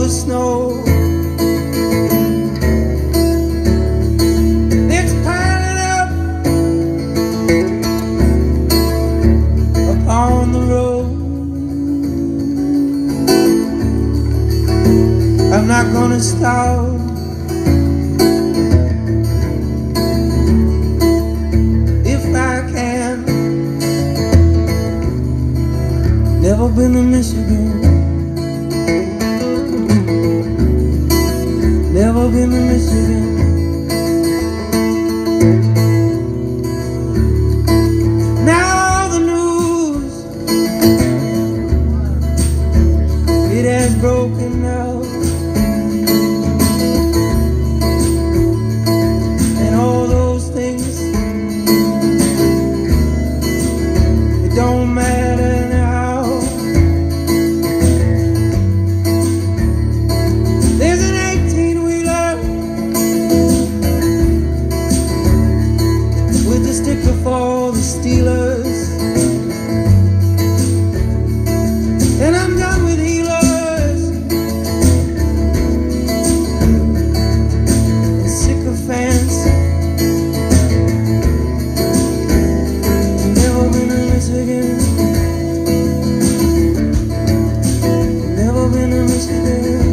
the snow. It's piling up upon the road. I'm not gonna stop. If I can. Never been to Michigan And all those things, it don't matter now. There's an 18 wheeler with sticker for the President.